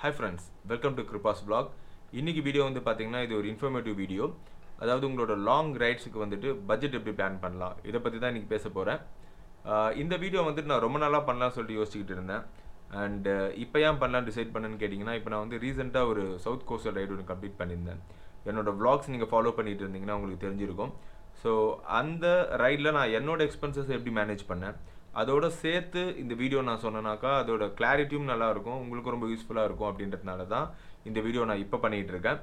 Hi friends welcome to Kripa's blog இன்றைக்கி video வந்து பார்த்தீங்கன்னா இது ஒரு இன்ஃபர்மேட்டிவ் வீடியோ அதாவது உங்களோட லாங் ரைட்ஸுக்கு வந்துட்டு பட்ஜெட் எப்படி பிளான் பண்ணலாம்? இதை பற்றி தான் இன்றைக்கி பேச போகிறேன் இந்த வீடியோ வந்துட்டு நான் ரொம்ப நாளாக பண்ணலாம்னு சொல்லிட்டு யோசிச்சுக்கிட்டு இருந்தேன். அண்டு இப்போ ஏன் பண்ணலாம் டிசைட் பண்ணேன்னு கேட்டிங்கன்னா இப்போ நான் வந்து ரீசெண்டாக ஒரு சவுத் கோஸ்டல் ரைடு ஒன்று கம்ப்ளீட் பண்ணியிருந்தேன். என்னோட வ்ளாக்ஸ் நீங்கள் ஃபாலோ பண்ணிட்டு இருந்தீங்கன்னா உங்களுக்கு தெரிஞ்சிருக்கும். ஸோ அந்த ரைடில் நான் என்னோட எக்ஸ்பென்சஸ் எப்படி மேனேஜ் பண்ணேன்? அதோட சேர்த்து இந்த வீடியோ நான் சொன்னேனாக்கா அதோட கிளாரிட்டியும் நல்லாயிருக்கும் உங்களுக்கும் ரொம்ப யூஸ்ஃபுல்லாக இருக்கும் அப்படின்றதுனால தான் இந்த வீடியோ நான் இப்போ பண்ணிகிட்டு இருக்கேன்.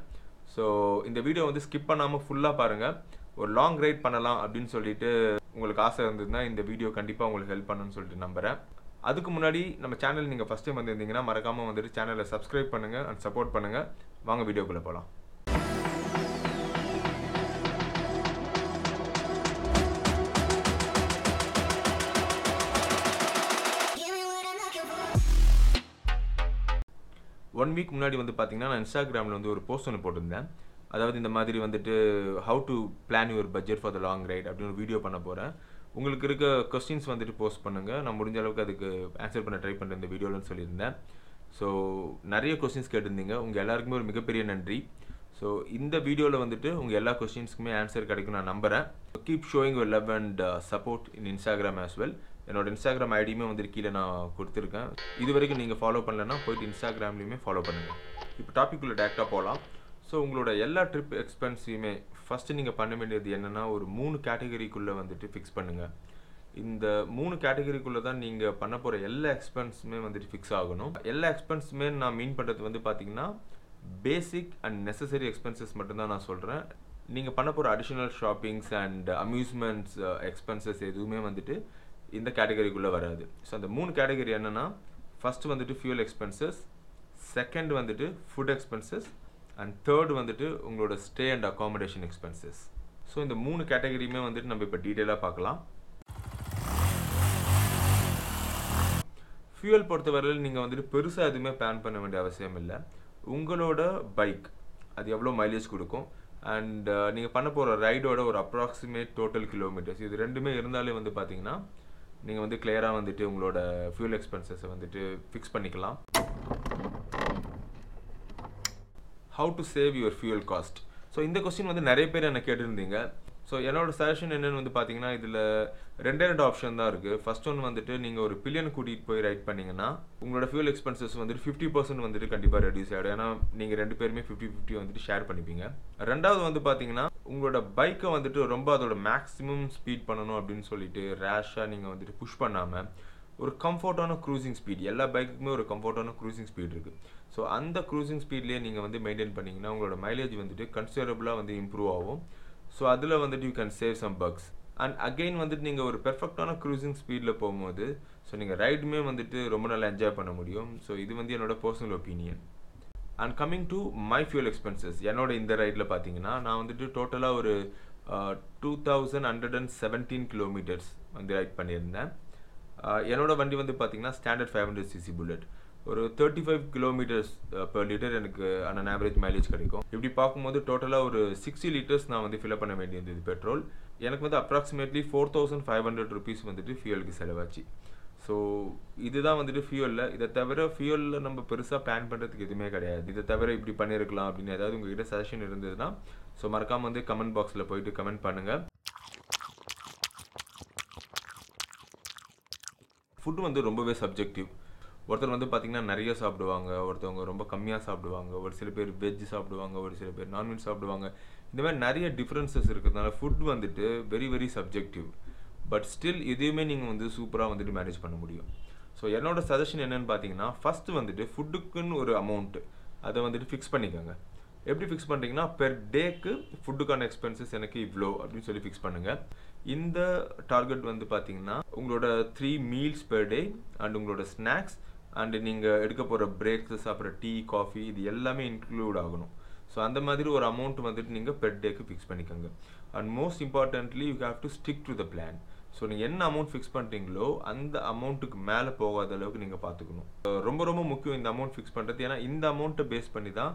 ஸோ இந்த வீடியோ வந்து ஸ்கிப் பண்ணாமல் ஃபுல்லாக பாருங்கள் ஒரு லாங் ரைட் பண்ணலாம் அப்படின்னு சொல்லிட்டு உங்களுக்கு ஆசை இருந்ததுன்னா இந்த வீடியோ கண்டிப்பாக உங்களுக்கு ஹெல்ப் பண்ணுன்னு சொல்லிட்டு நம்புகிறேன் அதுக்கு முன்னாடி நம்ம சேனல் நீங்கள் ஃபஸ்ட் டைம் வந்திருந்தீங்கன்னா மறக்காமல் வந்துட்டு சேனலை சப்ஸ்கிரைப் பண்ணுங்கள் அண்ட் சப்போர்ட் பண்ணுங்கள் வாங்க வீடியோக்குள்ளே போகலாம் ஒன் வீக் முன்னாடி வந்து பார்த்தீங்கன்னா நான் இன்ஸ்டாகிராமில் வந்து ஒரு போஸ்ட் ஒன்று போட்டிருந்தேன். அதாவது இந்த மாதிரி வந்துட்டு how to plan your budget for the long ride அப்படின்னு ஒரு வீடியோ பண்ண போகிறேன் உங்களுக்கு இருக்க கொஸ்டின்ஸ் வந்துட்டு போஸ்ட் பண்ணுங்கள் நான் முடிஞ்ச அளவுக்கு அதுக்கு ஆன்சர் பண்ண ட்ரை பண்ணுறேன் இந்த வீடியோலன்னு சொல்லியிருந்தேன். ஸோ நிறைய கொஸ்டின்ஸ் கேட்டிருந்தீங்க. உங்கள் எல்லாருக்குமே ஒரு மிகப்பெரிய நன்றி. ஸோ இந்த வீடியோவில் வந்துட்டு உங்கள் எல்லா கொஸ்டின்ஸ்க்குமே ஆன்சர் கிடைக்கும் நான் நம்புகிறேன் keep showing your love and support in Instagram as well என்னோட இன்ஸ்டாகிராம் ஐடியுமே வந்து கீழே நான் கொடுத்துருக்கேன். இது வரைக்கும் நீங்கள் ஃபாலோ பண்ணலன்னா போயிட்டு இன்ஸ்டாகிராம்லேயுமே ஃபாலோ பண்ணுங்கள் இப்போ டாபிக் உள்ள டேரெக்டாக போகலாம் ஸோ உங்களோட எல்லா ட்ரிப் எக்ஸ்பென்ஸையுமே ஃபஸ்ட்டு நீங்கள் பண்ண வேண்டியது என்னென்னா ஒரு மூணு கேட்டகரிக்குள்ளே வந்துட்டு ஃபிக்ஸ் பண்ணுங்கள் இந்த மூணு கேட்டகரிக்குள்ளே தான் நீங்கள் பண்ண போகிற எல்லா எக்ஸ்பென்ஸுமே வந்துட்டு ஃபிக்ஸ் ஆகணும். எல்லா எக்ஸ்பென்ஸுமே நான் மீன் பண்ணுறது வந்து பார்த்தீங்கன்னா பேசிக் அண்ட் நெசசரி எக்ஸ்பென்சஸ் மட்டும்தான் நான் சொல்கிறேன் நீங்கள் பண்ண போகிற additional shoppings and amusements expenses எதுவுமே வந்துட்டு இந்த கேட்டகரிக்குள்ளே வராது. ஸோ அந்த மூணு கேட்டகரி என்னென்னா ஃபஸ்ட்டு வந்துட்டு ஃபியூல் எக்ஸ்பென்சஸ் செகண்ட் வந்துட்டு ஃபுட் எக்ஸ்பென்சஸ் அண்ட் தேர்ட் வந்துட்டு உங்களோட stay and accommodation expenses so இந்த மூணு கேட்டகரியுமே வந்துட்டு நம்ம இப்போ டீட்டெயிலாக பார்க்கலாம். ஃபியூல் பொறுத்தவரையில் நீங்கள் வந்துட்டு பெருசாக எதுவுமே பிளான் பண்ண வேண்டிய அவசியம் இல்லை. உங்களோட பைக் அது எவ்வளோ மைலேஜ் கொடுக்கும்? அண்ட் நீங்கள் பண்ண போகிற ரைடோட ஒரு அப்ராக்சிமேட் டோட்டல் கிலோமீட்டர்ஸ் இது ரெண்டுமே இருந்தாலே வந்து பார்த்தீங்கன்னா நீங்கள் வந்து கிளியராக வந்துட்டு உங்களோட ஃபியூல் எக்ஸ்பென்சஸை வந்துட்டு ஃபிக்ஸ் பண்ணிக்கலாம். How to save your fuel cost so இந்த கொஸ்டின் வந்து நிறைய பேர் என்ன கேட்டிருந்தீங்க? ஸோ என்னோட சஜஷன் என்னென்னு வந்து பார்த்தீங்கன்னா இதில் ரெண்டே ரெண்டு ஆப்ஷன் தான் இருக்குது ஃபர்ஸ்ட் ஒன் வந்துட்டு நீங்கள் ஒரு பில்லியன் கூட்டிகிட்டு போய் ரைட் பண்ணிங்கன்னா உங்களோட ஃபியூல் எக்ஸ்பென்சஸ் வந்துட்டு ஃபிஃப்டி பர்சன்ட் வந்துட்டு கண்டிப்பாக ரெடியூஸ் ஆகிடும் ஏன்னா நீங்கள் ரெண்டு பேருமே ஃபிஃப்டி ஃபிஃப்டி வந்துட்டு ஷேர் பண்ணிப்பீங்க. ரெண்டாவது வந்து பார்த்தீங்கன்னா உங்களோட பைக்கை வந்துட்டு ரொம்ப அதோட மேக்ஸிமம் ஸ்பீட் பண்ணணும் அப்படின்னு சொல்லிட்டு ரேஷாக நீங்கள் வந்துட்டு புஷ் பண்ணாமல் ஒரு கம்ஃபர்ட்டான க்ரூசிங் ஸ்பீட் எல்லா பைக்குக்குமே ஒரு கம்ஃபர்ட்டான க்ரூசிங் ஸ்பீட் இருக்குது ஸோ அந்த க்ரூசிங் ஸ்பீட்லேயே நீங்கள் வந்து மெயின்டைன் பண்ணிங்கன்னா உங்களோட மைலேஜ் வந்துட்டு கன்சிடரபுளாக வந்து இம்ப்ரூவ் ஆகும். ஸோ அதில் வந்துட்டு you can save some bucks and again வந்துட்டு நீங்கள் ஒரு பெர்ஃபெக்டான க்ரூசிங் ஸ்பீடில் போகும்போது ஸோ நீங்கள் ரைடுமே வந்துட்டு ரொம்ப நல்லா என்ஜாய் பண்ண முடியும். ஸோ இது வந்து என்னோட personal opinion and coming to my fuel expenses என்னோட இந்த ரைடில் பார்த்தீங்கன்னா நான் வந்துட்டு டோட்டலாக ஒரு two thousand hundred and seventeen kilometres வந்து ரைட் பண்ணியிருந்தேன். என்னோட வண்டி வந்து பார்த்தீங்கன்னா standard five hundred CC Bullet ஒரு thirty five kilometres per litre எனக்கு அன் ஆவரேஜ் மைலேஜ் கிடைக்கும். இப்படி பார்க்கும்போது டோட்டலாக ஒரு சிக்ஸ்டி லிட்டர்ஸ் நான் வந்து ஃபில்அப் பண்ண வேண்டியது பெட்ரோல் எனக்கு வந்து approximately four thousand five hundred rupees வந்துட்டு ஃபியூலுக்கு செலவாச்சு. ஸோ இதுதான் வந்துட்டு ஃபியூலில் இதை தவிர ஃபியூலில் நம்ம பெருசாக பிளான் பண்ணுறதுக்கு எதுவுமே கிடையாது. இதை தவிர இப்படி பண்ணியிருக்கலாம் அப்படின்னு ஏதாவது உங்ககிட்ட சஜஷன் இருந்ததுன்னா ஸோ மறக்காமல் வந்து கமெண்ட் பாக்ஸில் போயிட்டு கமெண்ட் பண்ணுங்கள் ஃபுட்டு வந்து ரொம்பவே சப்ஜெக்டிவ் ஒருத்தர் வந்து பார்த்திங்கன்னா நிறைய சாப்பிடுவாங்க ஒருத்தவங்க ரொம்ப கம்மியாக சாப்பிடுவாங்க ஒரு சில பேர் வெஜ் சாப்பிடுவாங்க ஒரு சில பேர் நான்வெஜ் சாப்பிடுவாங்க. இந்த மாதிரி நிறைய டிஃப்ரென்சஸ் இருக்கிறதுனால ஃபுட் வந்துட்டு very very subjective but still இதையுமே நீங்கள் வந்து சூப்பராக வந்துட்டு மேனேஜ் பண்ண முடியும். ஸோ என்னோட சஜஷன் என்னென்னு பார்த்தீங்கன்னா ஃபஸ்ட்டு வந்துட்டு ஃபுட்டுக்குன்னு ஒரு அமௌண்ட்டு அதை வந்துட்டு ஃபிக்ஸ் பண்ணிக்கோங்க. எப்படி ஃபிக்ஸ் பண்ணுறீங்கன்னா பெர் டேக்கு ஃபுட்டுக்கான எக்ஸ்பென்சஸ் எனக்கு இவ்வளோ அப்படின்னு சொல்லி ஃபிக்ஸ் பண்ணுங்கள் இந்த டார்கெட் வந்து பார்த்தீங்கன்னா உங்களோட three meals per day and உங்களோட ஸ்நாக்ஸ் அண்டு நீங்கள் எடுக்க போகிற பிரேக்ஸ் அப்புறம் டீ காஃபி இது எல்லாமே இன்க்ளூட் ஆகணும். ஸோ அந்த மாதிரி ஒரு அமௌண்ட் வந்துட்டு நீங்கள் பெர் டேக்கு ஃபிக்ஸ் பண்ணிக்கோங்க. And most importantly you have to stick to the plan so நீங்கள் என்ன அமௌண்ட் ஃபிக்ஸ் பண்ணுறீங்களோ அந்த அமௌண்ட்டுக்கு மேலே போகாத அளவுக்கு நீங்கள் பார்த்துக்கணும் ரொம்ப ரொம்ப முக்கியம் இந்த அமௌண்ட் ஃபிக்ஸ் பண்ணுறது ஏன்னா இந்த அமௌண்ட்டை பேஸ் பண்ணி தான்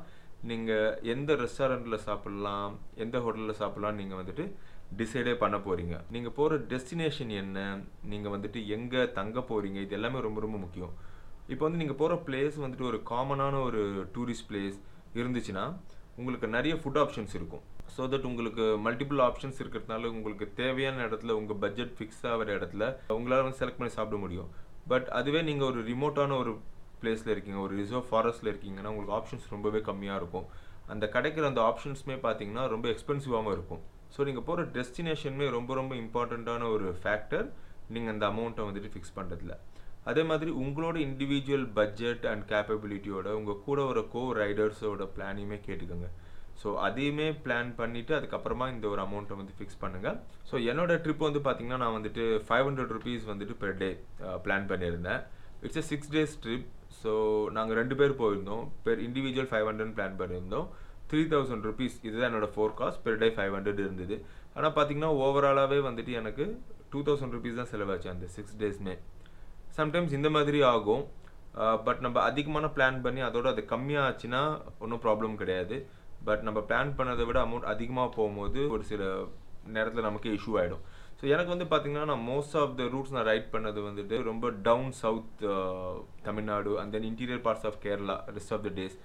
நீங்கள் எந்த ரெஸ்டாரண்ட்டில் சாப்பிட்லாம் எந்த ஹோட்டலில் சாப்பிட்லாம் நீங்கள் வந்துட்டு டிசைடே பண்ண போகிறீங்க நீங்கள் போகிற டெஸ்டினேஷன் என்ன? நீங்கள் வந்துட்டு எங்கே தங்க போகிறீங்க இது எல்லாமே ரொம்ப ரொம்ப முக்கியம். இப்போ வந்து நீங்கள் போகிற பிளேஸ் வந்துட்டு ஒரு காமனான ஒரு டூரிஸ்ட் பிளேஸ் இருந்துச்சுன்னா உங்களுக்கு நிறைய ஃபுட் ஆப்ஷன்ஸ் இருக்கும். ஸோ தட் உங்களுக்கு மல்டிபிள் ஆப்ஷன்ஸ் இருக்கிறதுனால உங்களுக்கு தேவையான இடத்துல உங்கள் பட்ஜெட் ஃபிக்ஸ் ஆகிற இடத்துல உங்களால் வந்து செலக்ட் பண்ணி சாப்பிட முடியும். பட் அதுவே நீங்கள் ஒரு ரிமோட்டான ஒரு பிளேஸில் இருக்கீங்க ஒரு ரிசர்வ் ஃபாரஸ்ட்டில் இருக்கீங்கன்னா உங்களுக்கு ஆப்ஷன்ஸ் ரொம்பவே கம்மியாக இருக்கும். அந்த கிடைக்கிற அந்த ஆப்ஷன்ஸுமே பார்த்தீங்கன்னா ரொம்ப எக்ஸ்பென்சிவாகவும் இருக்கும். ஸோ நீங்கள் போகிற டெஸ்டினேஷனுமே ரொம்ப ரொம்ப இம்பார்ட்டண்ட்டான ஒரு ஃபேக்டர் நீங்கள் அந்த அமௌண்ட்டை வந்துட்டு ஃபிக்ஸ் பண்ணுறதுல அதே மாதிரி உங்களோட இண்டிவிஜுவல் பட்ஜெட் அண்ட் கேப்பபிலிட்டியோட உங்கள் கூட ஒரு கோ ரைடர்ஸோட பிளானையுமே கேட்டுக்கோங்க. ஸோ அதையுமே பிளான் பண்ணிவிட்டு அதுக்கப்புறமா இந்த ஒரு அமௌண்ட்டை வந்து ஃபிக்ஸ் பண்ணுங்கள் ஸோ என்னோட ட்ரிப் வந்து பார்த்திங்கன்னா நான் வந்துட்டு ஃபைவ் ஹண்ட்ரட் ருபீஸ் வந்துட்டு பெர் டே பிளான் பண்ணியிருந்தேன். It's a six days trip so நாங்கள் ரெண்டு பேர் போயிருந்தோம். Per individual five hundred plan பண்ணியிருந்தோம். த்ரீ தௌசண்ட் ருபீஸ் இதுதான் என்னோட forecast per day five hundred இருந்தது. ஆனால் பார்த்திங்கன்னா ஓவராலாகவே வந்துட்டு எனக்கு டூ தௌசண்ட் ருபீஸ் தான் செலவாச்சு அந்த சிக்ஸ் டேஸ்மே சம்டைம்ஸ் இந்த மாதிரி ஆகும். பட் நம்ம அதிகமான பிளான் பண்ணி அதோட அது கம்மியாக ஆச்சுன்னா ஒன்றும் ப்ராப்ளம் கிடையாது. பட் நம்ம பிளான் பண்ணதை விட அமௌண்ட் அதிகமாக போகும்போது ஒரு சில நேரத்தில் நமக்கு இஷ்யூ ஆகிடும் ஸோ எனக்கு வந்து பார்த்திங்கன்னா நான் மோஸ்ட் ஆஃப் த ரூட்ஸ் நான் ரைட் பண்ணது வந்துட்டு ரொம்ப down south Tamil Nadu and then interior parts of Kerala rest of the days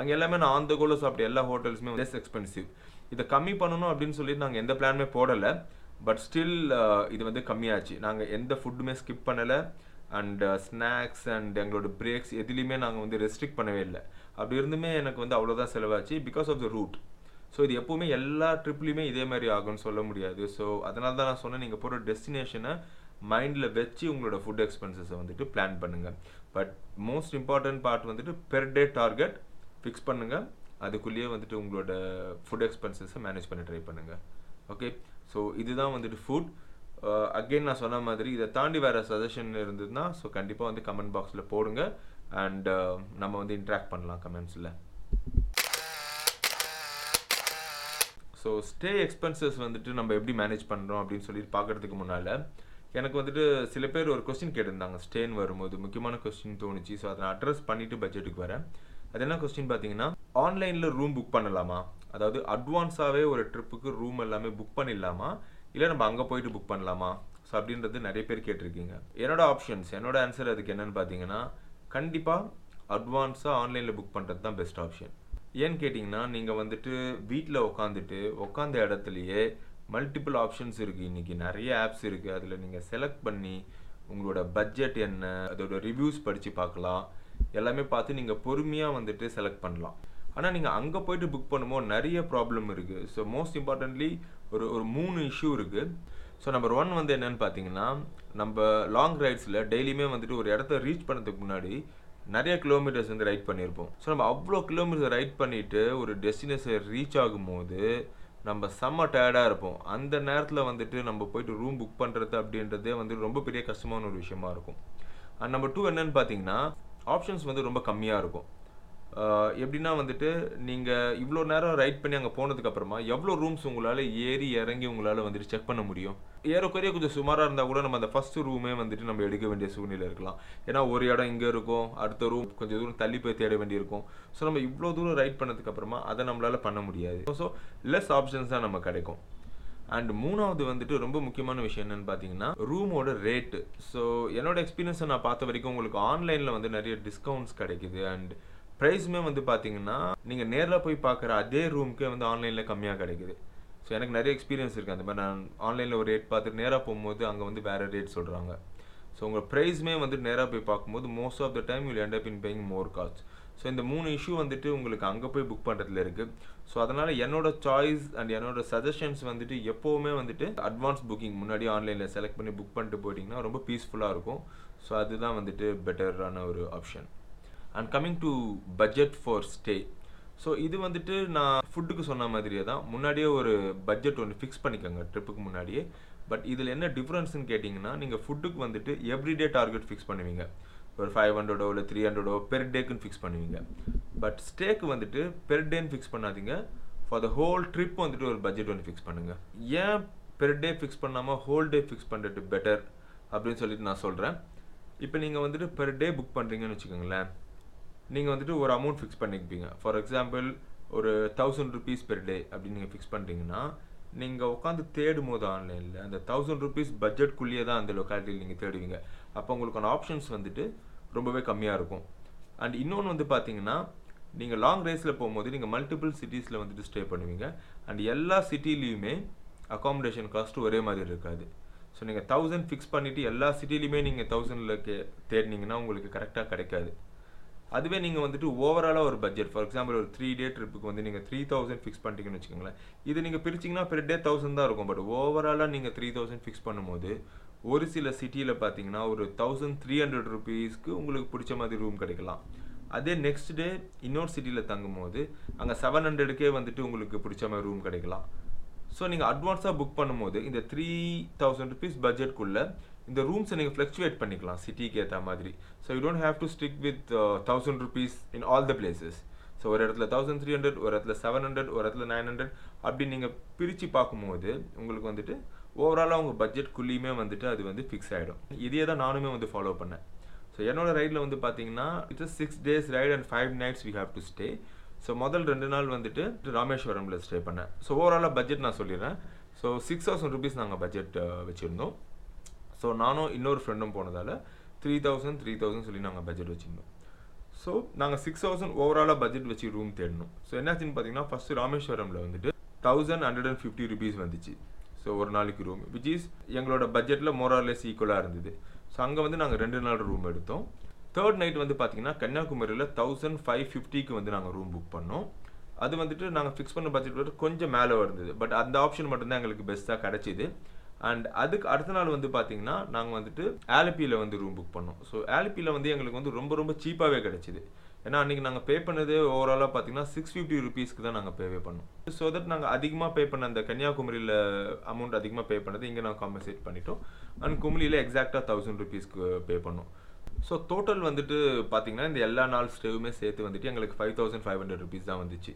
அங்கே எல்லாமே நான் ஆன் த கோல சாப்பிட்ட எல்லா ஹோட்டல்ஸுமே லெஸ் எக்ஸ்பென்சிவ் இதை கம்மி பண்ணணும் அப்படின்னு சொல்லிட்டு நாங்கள் எந்த பிளானுமே போடலை. பட் ஸ்டில் இது வந்து கம்மியாச்சு. நாங்கள் எந்த ஃபுட்டுமே ஸ்கிப் பண்ணலை. அண்ட் ஸ்நாக்ஸ் அண்ட் எங்களோட பிரேக்ஸ் எதுலேயுமே நாங்கள் வந்து ரெஸ்ட்ரிக்ட் பண்ணவே இல்லை. அப்படி இருந்துமே எனக்கு வந்து அவ்வளோதான் செலவாச்சு because of the route so இது எப்போவுமே எல்லா ட்ரிப்லையுமே இதே மாதிரி ஆகும்னு சொல்ல முடியாது. ஸோ அதனால தான் நான் சொன்னேன் நீங்கள் போகிற டெஸ்டினேஷனை மைண்டில் வச்சு உங்களோட ஃபுட் எக்ஸ்பென்சஸை வந்துட்டு பிளான் பண்ணுங்கள் பட் மோஸ்ட் இம்பார்ட்டன்ட் பார்ட் வந்துட்டு பெர் டே டார்கெட் ஃபிக்ஸ் பண்ணுங்கள் அதுக்குள்ளேயே வந்துட்டு உங்களோட ஃபுட் எக்ஸ்பென்சஸை மேனேஜ் பண்ண ட்ரை பண்ணுங்கள் ஓகே ஸோ இதுதான் வந்துட்டு ஃபுட் Uh, அகெயின் நான் சொன்ன மாதிரி இதை தாண்டி வேறு சஜஷன் இருந்ததுன்னா ஸோ கண்டிப்பாக வந்து கமெண்ட் பாக்ஸில் போடுங்க. அண்ட் uh, நம்ம வந்து இன்ட்ராக்ட் பண்ணலாம் கமெண்ட்ஸில் ஸோ ஸ்டே எக்ஸ்பென்சஸ் வந்துட்டு நம்ம எப்படி மேனேஜ் பண்ணுறோம் அப்படின்னு சொல்லி பார்க்குறதுக்கு முன்னால் எனக்கு வந்துட்டு சில பேர் ஒரு கொஸ்டின் கேட்டிருந்தாங்க. ஸ்டேன்னு வரும்போது முக்கியமான கொஸ்டின் தோணுச்சு. ஸோ அதை நான் அட்ரஸ் பண்ணிவிட்டு பட்ஜெட்டுக்கு வரேன். அது என்ன கொஸ்டின் பார்த்தீங்கன்னா ஆன்லைனில் ரூம் புக் பண்ணலாமா? அதாவது அட்வான்ஸாகவே ஒரு ட்ரிப்புக்கு ரூம் எல்லாமே புக் பண்ணிடலாமா? இல்லை நம்ம அங்கே போயிட்டு புக் பண்ணலாமா? ஸோ அப்படின்றது நிறைய பேர் கேட்டிருக்கீங்க. என்னோட ஆப்ஷன்ஸ் என்னோட ஆன்சர் அதுக்கு என்னென்னு பார்த்தீங்கன்னா கண்டிப்பாக அட்வான்ஸாக ஆன்லைனில் புக் பண்ணுறது தான் பெஸ்ட் ஆப்ஷன் ஏன்னு கேட்டிங்கன்னா நீங்கள் வந்துட்டு வீட்டில் உட்காந்துட்டு உட்காந்த இடத்துலையே மல்டிபிள் ஆப்ஷன்ஸ் இருக்குது இன்றைக்கி நிறைய ஆப்ஸ் இருக்குது அதில் நீங்கள் செலக்ட் பண்ணி உங்களோட பட்ஜெட் என்ன அதோட ரிவ்யூஸ் படித்து பார்க்கலாம். எல்லாமே பார்த்து நீங்கள் பொறுமையாக வந்துட்டு செலக்ட் பண்ணலாம். ஆனால் நீங்கள் அங்கே போயிட்டு புக் பண்ணும்போது நிறைய ப்ராப்ளம் இருக்குது ஸோ மோஸ்ட் இம்பார்ட்டன்ட்லி ஒரு ஒரு மூணு இஷ்யூ இருக்குது ஸோ நம்பர் ஒன் வந்து என்னென்னு பார்த்தீங்கன்னா நம்ம லாங் ரைட்ஸில் டெய்லியுமே வந்துட்டு ஒரு இடத்த ரீச் பண்ணதுக்கு முன்னாடி நிறைய கிலோமீட்டர்ஸ் வந்து ரைட் பண்ணியிருப்போம் ஸோ நம்ம அவ்வளோ கிலோமீட்டர் ரைட் பண்ணிவிட்டு ஒரு டெஸ்டினேஷன் ரீச் ஆகும்போது நம்ம செம்ம டயர்டாக இருப்போம். அந்த நேரத்தில் வந்துட்டு நம்ம போயிட்டு ரூம் புக் பண்ணுறது அப்படின்றதே வந்து ரொம்ப பெரிய கஷ்டமான ஒரு விஷயமா இருக்கும். அண்ட் நம்பர் டூ என்னன்னு பார்த்தீங்கன்னா ஆப்ஷன்ஸ் வந்து ரொம்ப கம்மியாக இருக்கும். எப்படின்னா வந்துட்டு நீங்கள் இவ்வளோ நேரம் ரைட் பண்ணி அங்கே போனதுக்கப்புறமா எவ்வளோ ரூம்ஸ் உங்களால் ஏறி இறங்கி உங்களால் வந்துட்டு செக் பண்ண முடியும்? ஏறக்குறைய கொஞ்சம் சுமாராக இருந்தால் கூட நம்ம அந்த ஃபஸ்ட்டு ரூமே வந்துட்டு நம்ம எடுக்க வேண்டிய சூழ்நிலை இருக்கலாம். ஏன்னா ஒரு இடம் இங்கே இருக்கும் அடுத்த ரூம் கொஞ்சம் தூரம் தள்ளி போய் தேட வேண்டியிருக்கும். ஸோ நம்ம இவ்வளோ தூரம் ரைட் பண்ணதுக்கப்புறமா அதை நம்மளால் பண்ண முடியாது. ஸோ லெஸ் ஆப்ஷன்ஸ் தான் நம்ம கிடைக்கும். அண்ட் மூணாவது வந்துட்டு ரொம்ப முக்கியமான விஷயம் என்னன்னு பார்த்தீங்கன்னா ரூமோட ரேட்டு ஸோ என்னோட எக்ஸ்பீரியன்ஸை நான் பார்த்த வரைக்கும் உங்களுக்கு ஆன்லைனில் வந்து நிறைய டிஸ்கவுண்ட்ஸ் கிடைக்குது. அண்ட் ப்ரைஸுமே வந்து பார்த்தீங்கன்னா நீங்கள் நேரில் போய் பார்க்குற அதே ரூமுக்கே வந்து ஆன்லைனில் கம்மியாக கிடைக்குது. ஸோ எனக்கு நிறைய எக்ஸ்பீரியன்ஸ் இருக்குது அந்த மாதிரி நான் ஆன்லைனில் ஒரு ரேட் பார்த்துட்டு நேராக போகும்போது அங்கே வந்து வேறு ரேட் சொல்கிறாங்க ஸோ உங்கள் ப்ரைஸுமே வந்துட்டு நேராக போய் பார்க்கும்போது most of the time will end up in paying more cost so இந்த மூணு இஷ்யூ வந்துட்டு உங்களுக்கு அங்கே போய் புக் பண்ணுறதுல இருக்குது ஸோ அதனால் என்னோட சாய்ஸ் அண்ட் என்னோட சஜஷன்ஸ் வந்துட்டு எப்போவுமே வந்துட்டு அட்வான்ஸ் புக்கிங் முன்னாடி ஆன்லைனில் செலக்ட் பண்ணி புக் பண்ணிட்டு போயிட்டிங்கன்னா ரொம்ப பீஸ்ஃபுல்லாக இருக்கும். ஸோ அதுதான் வந்துட்டு பெட்டரான ஒரு option and coming to budget for stay so இது வந்துட்டு நான் ஃபுட்டுக்கு சொன்ன மாதிரியே தான். முன்னாடியே ஒரு பட்ஜெட் ஒன்று ஃபிக்ஸ் பண்ணிக்கோங்க ட்ரிப்புக்கு முன்னாடியே. பட் இதில் என்ன டிஃப்ரென்ஸ்னு கேட்டிங்கன்னா நீங்கள் ஃபுட்டுக்கு வந்துட்டு எவ்ரிடே டார்கெட் ஃபிக்ஸ் பண்ணுவீங்க. ஒரு ஃபைவ் ஹண்ட்ரடோ இல்லை த்ரீ ஹண்ட்ரடோ பெர் டேக்குன்னு ஃபிக்ஸ் பண்ணுவீங்க. பட் ஸ்டேக்கு வந்துட்டு பெர் டேன்னு ஃபிக்ஸ் பண்ணாதீங்க. ஃபார் த ஹோல் ட்ரிப் வந்துட்டு ஒரு பட்ஜெட் ஒன்று ஃபிக்ஸ் பண்ணுங்கள் ஏன் பெர் டே ஃபிக்ஸ் பண்ணாமல் ஹோல் டே ஃபிக்ஸ் பண்ணுறது பெட்டர் அப்படின்னு சொல்லிட்டு நான் சொல்கிறேன் இப்போ நீங்கள் வந்துட்டு பெர் டே புக் பண்ணுறீங்கன்னு வச்சுக்கோங்களேன். நீங்கள் வந்துட்டு ஒரு அமௌண்ட் ஃபிக்ஸ் பண்ணிப்பீங்க. ஃபார் எக்ஸாம்பிள் ஒரு தௌசண்ட் ருபீஸ் பெர் டே அப்படின்னு நீங்கள் ஃபிக்ஸ் பண்ணுறீங்கன்னா நீங்கள் உட்காந்து தேடும் போது ஆன்லைனில் அந்த தௌசண்ட் ருபீஸ் பட்ஜெட்குள்ளேயே தான் அந்த லொக்காலிட்டியில் நீங்கள் தேடுவீங்க. அப்போ உங்களுக்கான ஆப்ஷன்ஸ் வந்துட்டு ரொம்பவே கம்மியாக இருக்கும். அண்ட் இன்னொன்று வந்து பார்த்தீங்கன்னா நீங்கள் லாங் ரேஸில் போகும்போது நீங்கள் மல்டிபிள் சிட்டிஸில் வந்துட்டு ஸ்டே பண்ணுவீங்க. அண்ட் எல்லா சிட்டிலையுமே அகாமடேஷன் காஸ்ட் ஒரே மாதிரி இருக்காது. ஸோ நீங்கள் தௌசண்ட் ஃபிக்ஸ் பண்ணிவிட்டு எல்லா சிட்டிலையுமே நீங்கள் தௌசண்டில் கே தேடினீங்கன்னா உங்களுக்கு கரெக்டாக கிடைக்காது. அதுவே நீங்கள் வந்துட்டு ஓவராலாக ஒரு பட்ஜெட் ஃபார் எக்ஸாம்பிள் ஒரு த்ரீ டே ட்ரிப்புக்கு வந்து நீங்கள் த்ரீ தௌசண்ட் ஃபிக்ஸ் பண்ணிட்டீங்கன்னு வச்சுக்கோங்களேன். இது நீங்கள் பிரிச்சிங்கன்னா பெர் டே தௌசண்ட் தான் இருக்கும். பட் ஓவராலாக நீங்கள் த்ரீ தௌசண்ட் ஃபிக்ஸ் பண்ணும்போது ஒரு சில சிட்டியில் பார்த்தீங்கன்னா ஒரு தௌசண்ட் த்ரீ ஹண்ட்ரட் ருபீஸ்க்கு உங்களுக்கு பிடிச்ச மாதிரி ரூம் கிடைக்கலாம். அதே நெக்ஸ்ட் டே இன்னொரு சிட்டியில் தங்கும்போது அங்கே செவன் ஹண்ட்ரடுக்கே வந்துட்டு உங்களுக்கு பிடிச்ச மாதிரி ரூம் கிடைக்கலாம். ஸோ நீங்கள் அட்வான்ஸாக புக் பண்ணும்போது இந்த த்ரீ தௌசண்ட் ருபீஸ் பட்ஜெட்குள்ளே இந்த ரூம்ஸை நீங்கள் ஃப்ளக்சுவேட் பண்ணிக்கலாம் சிட்டிக்கு ஏற்ற மாதிரி. So you don't have to stick with thousand rupees in all the places so ஒரு இடத்துல தௌசண்ட் த்ரீ ஹண்ட்ரட் ஒரு இடத்துல செவன் ஹண்ட்ரட் ஒரு இடத்துல நைன் ஹண்ட்ரட் அப்படி நீங்கள் பிரித்து பார்க்கும்போது உங்களுக்கு வந்துட்டு ஓவராலாக உங்கள் பட்ஜெட்குள்ளேயுமே வந்துட்டு அது வந்து ஃபிக்ஸ் ஆகிடும் இதே தான் நானுமே வந்து ஃபாலோ பண்ணேன். ஸோ என்னோட ரைடில் வந்து பார்த்தீங்கன்னா it's six days ride and five nights we have to stay so முதல் ரெண்டு நாள் வந்துட்டு ராமேஸ்வரமில் ஸ்டே பண்ணேன். ஸோ ஓவராலாக பட்ஜெட் நான் சொல்லிடுறேன். ஸோ சிக்ஸ் தௌசண்ட் ருபீஸ் நாங்கள் பட்ஜெட் வச்சுருந்தோம். ஸோ நானும் இன்னொரு ஃப்ரெண்டும் போனதால் த்ரீ தௌசண்ட் த்ரீ தௌசண்ட் சொல்லி நாங்கள் பட்ஜெட் வச்சுருந்தோம். ஸோ நாங்கள் சிக்ஸ் தௌசண்ட் ஓவராலாக பட்ஜெட் வச்சு ரூம் தேடணும் ஸோ என்னாச்சுன்னு பார்த்தீங்கன்னா ஃபஸ்ட்டு ராமேஸ்வரமில் வந்துட்டு thousand hundred and fifty rupees வந்துச்சு. ஸோ ஒரு நாளைக்கு ரூம் விச் இஸ் எங்களோட பட்ஜெட்டில் மோரார்லெஸ் ஈக்குவலாக இருந்தது. ஸோ அங்கே வந்து நாங்கள் ரெண்டு நாள் ரூம் எடுத்தோம். தேர்ட் நைட் வந்து பார்த்தீங்கன்னா கன்னியாகுமரியில் தௌசண்ட் ஃபைவ் ஃபிஃப்டிக்கு வந்து நாங்கள் ரூம் புக் பண்ணோம். அது வந்துட்டு நாங்கள் ஃபிக்ஸ் பண்ண பட்ஜெட் வந்து கொஞ்சம் மேலே வருது பட் அந்த ஆப்ஷன் மட்டும்தான் எங்களுக்கு பெஸ்ட்டாக கிடச்சிது. அண்ட் அதுக்கு அடுத்த நாள் வந்து பார்த்தீங்கன்னா நாங்கள் வந்துட்டு ஆலப்பியில் வந்து ரூம் புக் பண்ணோம். ஸோ ஆலப்பியில் வந்து எங்களுக்கு வந்து ரொம்ப ரொம்ப சீப்பாகவே கிடச்சிது. ஏன்னா அன்றைக்கி நாங்கள் பே பண்ணது ஓவராலாக பார்த்தீங்கன்னா சிக்ஸ் ஃபிஃப்டி ருபீஸ்க்கு தான் நாங்கள் பேவே பண்ணோம். ஸோ தட் நாங்கள் அதிகமாக பே பண்ண அந்த கன்னியாகுமரியில் அமௌண்ட் அதிகமாக பே பண்ணது இங்கே நாங்கள் காம்பன்சேட் பண்ணிட்டோம். அண்ட் குமிலியில் எக்ஸாக்டாக தௌசண்ட் ருபீஸ்க்கு பே பண்ணோம். ஸோ டோட்டல் வந்துட்டு பார்த்தீங்கன்னா இந்த எல்லா நாள் ஸ்டேவுமே சேர்த்து வந்துட்டு எங்களுக்கு five thousand five hundred rupees தான் வந்துச்சு.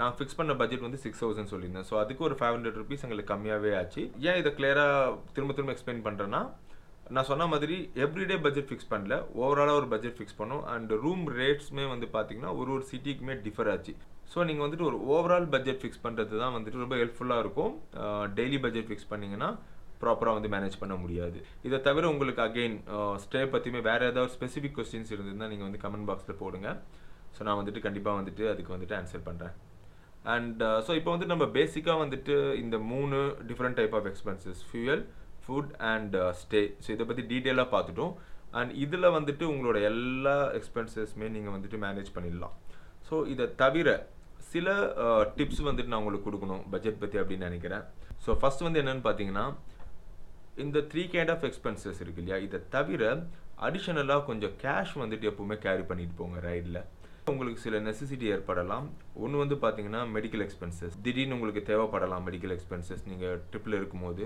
நான் ஃபிக்ஸ் பண்ண பட்ஜெட் வந்து சிக்ஸ் தௌசண்ட் சொல்லியிருந்தேன். ஸோ அதுக்கு ஒரு ஃபைவ் ஹண்ட்ரட் ருபீஸ் எங்களுக்கு கம்மியாகவே ஆச்சு. ஏன் இதை கிளியராக திரும்ப திரும்ப எக்ஸ்பிளைன் பண்ணுறேன்னா நான் சொன்ன மாதிரி எவ்ரிடே பட்ஜெட் ஃபிக்ஸ் பண்ணல. ஓவராலாக ஒரு பட்ஜெட் ஃபிக்ஸ் பண்ணோம். அண்ட் ரூம் ரேட்ஸுமே வந்து பார்த்தீங்கன்னா ஒரு ஒரு சிட்டிக்குமே டிஃபர் ஆச்சு. ஸோ நீங்கள் வந்துட்டு ஒரு ஓவரால் பட்ஜெட் ஃபிக்ஸ் பண்ணுறது தான் வந்துட்டு ரொம்ப ஹெல்ப்ஃபுல்லாக இருக்கும். டெய்லி பட்ஜெட் ஃபிக்ஸ் பண்ணிங்கன்னா ப்ராப்பராக வந்து மேனேஜ் பண்ண முடியாது. இதை தவிர உங்களுக்கு அகெயின் ஸ்டே பற்றியுமே வேறு ஏதாவது ஸ்பெசிஃபிக் கொஸ்டின்ஸ் இருந்ததுன்னா நீங்கள் வந்து கமெண்ட் பாக்ஸில் போடுங்க. ஸோ நான் வந்துட்டு கண்டிப்பாக வந்துட்டு அதுக்கு வந்துட்டு ஆன்சர் பண்ணுறேன் அண்ட் ஸோ இப்போ வந்து நம்ம பேசிக்காக வந்துட்டு இந்த மூணு different type of expenses fuel food and stay so இதை பற்றி டீட்டெயிலாக பார்த்துட்டோம் அண்ட் இதில் வந்துட்டு உங்களோட எல்லா எக்ஸ்பென்சஸ்மே நீங்கள் வந்துட்டு மேனேஜ் பண்ணிடலாம். ஸோ இதை தவிர சில uh, டிப்ஸ் வந்துட்டு நான் உங்களுக்கு கொடுக்கணும் பட்ஜெட் பற்றி அப்படின்னு நினைக்கிறேன். ஸோ ஃபஸ்ட் வந்து என்னென்னு பார்த்தீங்கன்னா இந்த த்ரீ கைண்ட் ஆஃப் எக்ஸ்பென்சஸ் இருக்கு இல்லையா? இதை தவிர அடிஷனலாக கொஞ்சம் கேஷ் வந்துட்டு எப்போவுமே கேரி பண்ணிட்டு போங்க ரைடில் உங்களுக்கு சில நெசசிட்டி ஏற்படலாம். ஒன்று வந்து பார்த்தீங்கன்னா மெடிக்கல் எக்ஸ்பென்சஸ் திடீர்னு உங்களுக்கு தேவைப்படலாம் மெடிக்கல் எக்ஸ்பென்சஸ் நீங்கள் ட்ரிப்பில் இருக்கும்போது.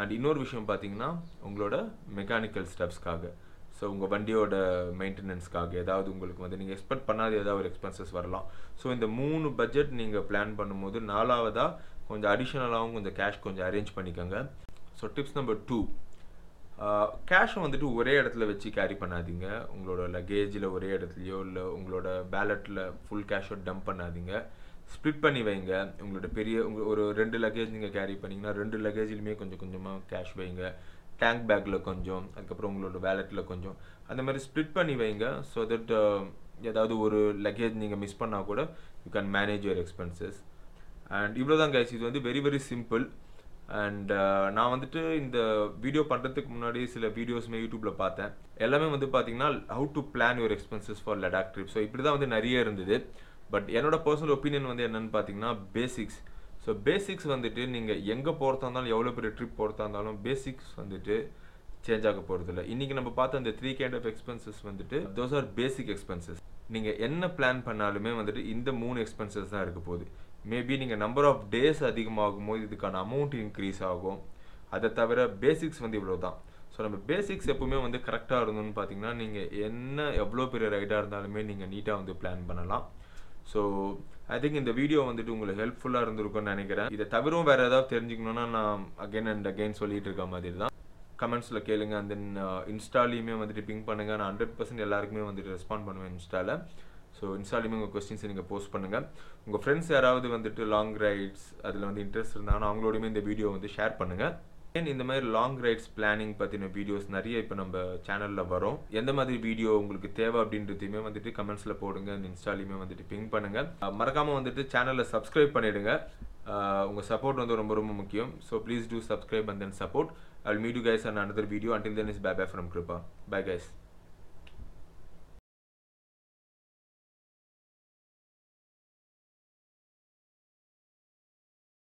அண்ட் இன்னொரு விஷயம் பார்த்தீங்கன்னா உங்களோட மெக்கானிக்கல் ஸ்டெப்ஸ்க்காக ஸோ உங்கள் வண்டியோட மெயின்டெனன்ஸ்க்காக ஏதாவது உங்களுக்கு வந்து நீங்கள் எக்ஸ்பெக்ட் பண்ணாத ஏதாவது ஒரு எக்ஸ்பென்சஸ் வரலாம். ஸோ இந்த மூணு பட்ஜெட் நீங்கள் பிளான் பண்ணும்போது நாலாவதாக கொஞ்சம் அடிஷ்னலாகவும் கொஞ்சம் கேஷ் கொஞ்சம் அரேஞ்ச் பண்ணிக்கோங்க. ஸோ டிப்ஸ் நம்பர் டூ கேஷை வந்துட்டு ஒரே இடத்துல வச்சு கேரி பண்ணாதீங்க. உங்களோட லக்கேஜில் ஒரே இடத்துலையோ இல்லை உங்களோட பேலட்டில் ஃபுல் கேஷோ டம்ப் பண்ணாதீங்க. ஸ்ப்ளிட் பண்ணி வைங்க. உங்களோட பெரிய உங்கள் ஒரு ரெண்டு லக்கேஜ் நீங்கள் கேரி பண்ணிங்கன்னா ரெண்டு லக்கேஜ்லையுமே கொஞ்சம் கொஞ்சமாக கேஷ் வைங்க. டேங்க் பேக்கில் கொஞ்சம் அதுக்கப்புறம் உங்களோட வேலெட்டில் கொஞ்சம். அந்த மாதிரி ஸ்ப்ளிட் பண்ணி வைங்க ஸோ தட் ஏதாவது ஒரு லக்கேஜ் நீங்கள் மிஸ் பண்ணால் கூட you can manage your expenses and இவ்வளோ தான் கைஸ் இது வந்து very very simple and uh, நான் வந்துட்டு இந்த வீடியோ பண்ணுறதுக்கு முன்னாடி சில வீடியோஸ்மே யூடியூப்பில் பார்த்தேன். எல்லாமே வந்து பார்த்தீங்கன்னா how to plan your expenses for Ladakh trip so இப்படி தான் வந்து நிறைய இருந்தது. பட் என்னோட பர்சனல் ஒப்பீனியன் வந்து என்னென்னு பார்த்தீங்கன்னா பேசிக்ஸ் ஸோ பேசிக்ஸ் வந்துட்டு நீங்கள் எங்கே போகிறதா இருந்தாலும் எவ்வளோ பெரிய ட்ரிப் போகிறதா இருந்தாலும் பேசிக்ஸ் வந்துட்டு சேஞ்ச் ஆக போகிறதில்ல இன்றைக்கி நம்ம பார்த்த அந்த த்ரீ கைண்ட் ஆஃப் எக்ஸ்பென்சஸ் வந்துட்டு தோஸ் ஆர் பேசிக் எக்ஸ்பென்சஸ் நீங்கள் என்ன பிளான் பண்ணாலுமே வந்துட்டு இந்த மூணு எக்ஸ்பென்சஸ் தான் இருக்க போகுது. மேபி நீங்கள் நம்பர் ஆஃப் டேஸ் அதிகமாகும் போது இதுக்கான அமௌண்ட் இன்க்ரீஸ் ஆகும். அதை தவிர பேசிக்ஸ் வந்து இவ்வளோ தான் ஸோ நம்ம பேசிக்ஸ் எப்பவுமே வந்து கரெக்டாக இருந்தோம்னு பார்த்தீங்கன்னா நீங்கள் என்ன எவ்வளோ பெரிய ரைடாக இருந்தாலுமே நீங்கள் நீட்டாக வந்து பிளான் பண்ணலாம். ஸோ ஐ திங்க் இந்த வீடியோ வந்துட்டு உங்களுக்கு ஹெல்ப்ஃபுல்லாக இருந்திருக்கும்னு நினைக்கிறேன். இதை தவிரவும் வேறு ஏதாவது தெரிஞ்சுக்கணுன்னா நான் அகைன் அண்ட் அகைன் சொல்லிட்டு இருக்க மாதிரி தான். கமெண்ட்ஸில் கேளுங்க. அண்ட் தென் இன்ஸ்டாலையுமே வந்துட்டு பிங்க் பண்ணுங்கள் நான் ஹண்ட்ரட் பர்சன்ட் எல்லாருக்குமே வந்துட்டு ரெஸ்பாண்ட் பண்ணுவேன் இன்ஸ்டாவில் ஸோ இன்ஸ்டாலையுமே உங்கள் கொஸ்டின்ஸை நீங்கள் போஸ்ட் பண்ணுங்கள் உங்கள் ஃப்ரெண்ட்ஸ் யாராவது வந்துட்டு லாங் ரைட்ஸ் அதில் வந்து இன்ட்ரெஸ்ட் இருந்தாங்கன்னா அவங்களோடையுமே இந்த வீடியோ வந்து ஷேர் பண்ணுங்கள் ஏன் இந்த மாதிரி லாங் ரைட்ஸ் பிளானிங் பற்றின வீடியோஸ் நிறைய இப்போ நம்ம சேனலில் வரும்? எந்த மாதிரி வீடியோ உங்களுக்கு தேவை அப்படின்றதையுமே வந்துட்டு கமெண்ட்ஸில் போடுங்க. இன்ஸ்டாலையுமே வந்துட்டு பிங் பண்ணுங்கள் மறக்காமல் வந்துட்டு சேனலை சப்ஸ்கிரைப் பண்ணிவிடுங்க உங்கள் சப்போர்ட் வந்து ரொம்ப ரொம்ப முக்கியம். So please do subscribe and then support I meet you guys and another video until then is bye bye from Kripa bye guys